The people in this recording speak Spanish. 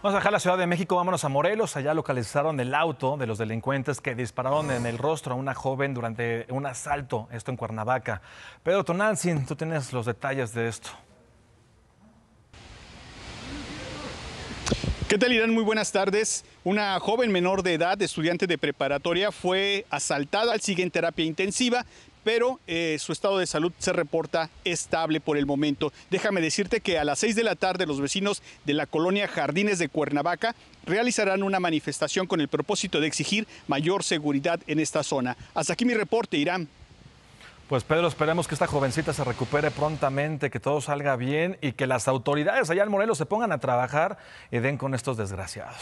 Vamos a dejar la Ciudad de México, vámonos a Morelos. Allá localizaron el auto de los delincuentes que dispararon en el rostro a una joven durante un asalto, esto en Cuernavaca. Pedro Tonantzin, tú tienes los detalles de esto. ¿Qué tal, Irán? Muy buenas tardes. Una joven menor de edad, estudiante de preparatoria, fue asaltada, sigue en terapia intensiva, pero eh, su estado de salud se reporta estable por el momento. Déjame decirte que a las 6 de la tarde los vecinos de la colonia Jardines de Cuernavaca realizarán una manifestación con el propósito de exigir mayor seguridad en esta zona. Hasta aquí mi reporte, Irán. Pues Pedro, esperemos que esta jovencita se recupere prontamente, que todo salga bien y que las autoridades allá en Morelos se pongan a trabajar y den con estos desgraciados.